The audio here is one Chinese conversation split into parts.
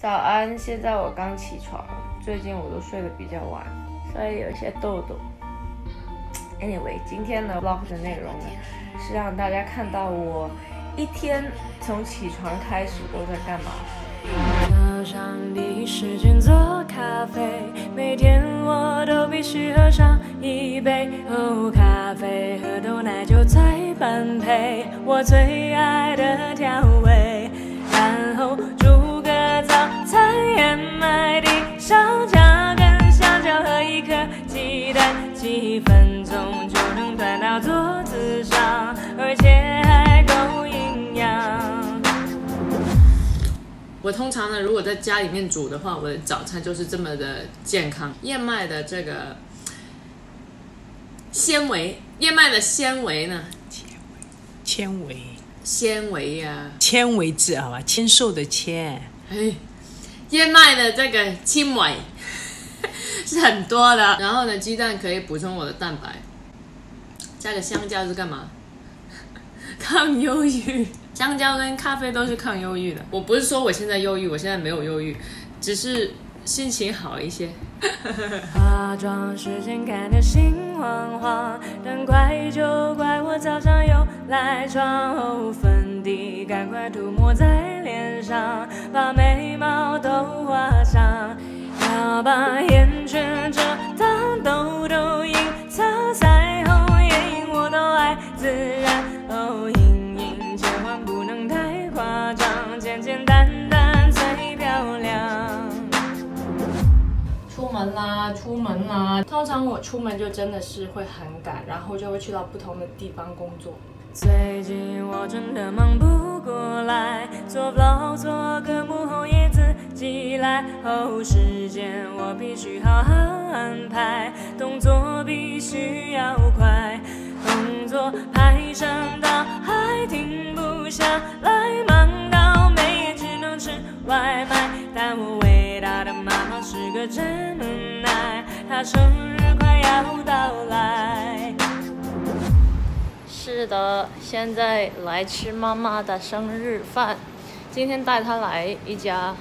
早安，现在我刚起床，最近我都睡得比较晚，所以有些痘痘。Anyway，今天的 vlog 的内容呢，是让大家看到我一天从起床开始都在干嘛。早上第一时间做咖啡，每天我都必须喝上一杯。哦，咖啡和豆奶就最般配，我最爱的调味。几分钟就能端到桌子上，而且还够营养。我通常呢，如果在家里面煮的话，我的早餐就是这么的健康。燕麦的这个纤维，燕麦的纤维呢，纤维，纤维。呀、纤维质好吧，纤瘦的纤，哎，燕麦的这个纤维是很多的。然后呢，鸡蛋可以补充我的蛋白，加个香蕉是干嘛？抗忧郁。香蕉跟咖啡都是抗忧郁的。我不是说我现在忧郁，我现在没有忧郁，只是心情好一些。化妆时间看得心慌慌，但怪就怪我早上又赖床，粉底赶快涂抹在脸上，把眉毛都画上，把眼圈遮挡痘痘印擦腮红眼影我都爱自然，哦阴影千万不能太夸张，简简单单最漂亮。出门啦，出门啦。通常我出门就真的是会很赶，然后就会去到不同的地方工作。最近我真的忙不过来，做 vlog 做个幕后也自己来，哦，时间我必须好好安排，动作必须要快，工作排山倒海停不下来，忙到每夜只能吃外卖，但我伟大的妈妈是个真无奈，她生日快要到来。是的，现在来吃妈妈的生日饭。今天带她来一家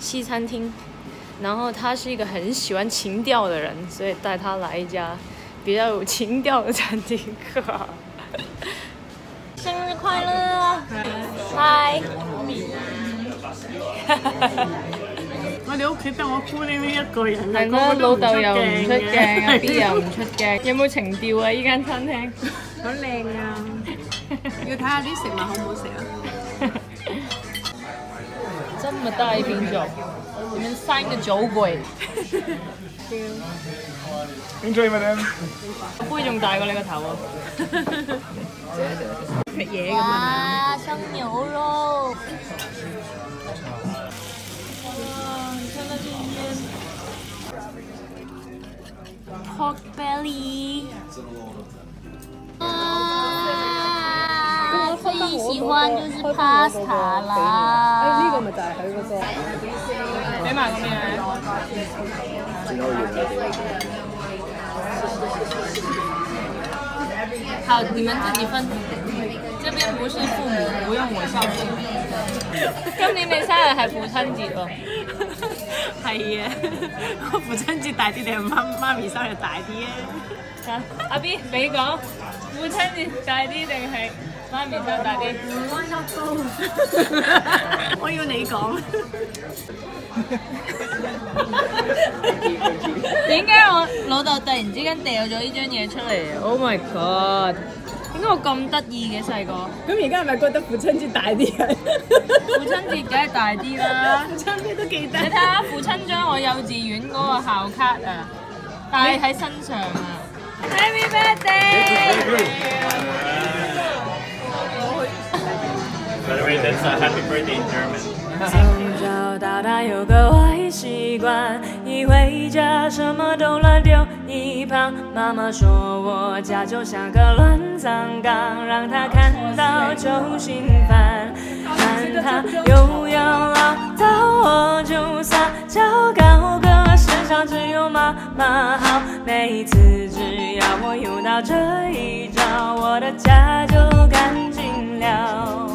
西餐厅，然后他是一个很喜欢情调的人，所以带他来一家比较有情调的餐厅。生日快乐！嗨！我哋屋企得我孤零零一個人啊，係咯，老豆又唔出鏡，阿 B 啲又唔出鏡，有冇情調啊？依間餐廳好靚啊！要睇下啲食物好唔好食啊？這麼大一瓶酒，你們三個酒鬼，Enjoy, madam. 杯仲大過你個頭啊！食嘢咁啊！哇，生牛肉！Pork belly。喜歡就是 pasta 啦。呢個咪俾埋個咩好，你們自己分。這邊不是父母，不用我孝順。今年你生日係父親節喎，係啊，我父親節大啲定係媽媽咪生日大啲啊？啊 阿 B 你講，父親節大啲定係媽咪生日大啲？我要你講，點解我老豆突然之間掉咗呢張嘢出嚟？Oh my god！點解我咁得意嘅細個？咁而家係咪覺得父親節大啲啊？父親節梗係大啲啦！父親節都記得你睇下父親將我幼稚園嗰個校卡啊，戴喺身上啊！Happy birthday！By the way, that's a happy birthday in German. 从小到大有个坏习惯，一回家什么都乱丢一旁。妈妈说我家就像个乱葬岗，让她看到就心烦。但她又要唠叨，我就撒娇高歌，世上只有妈妈好。每次只要我用到这一招，我的家就干净了。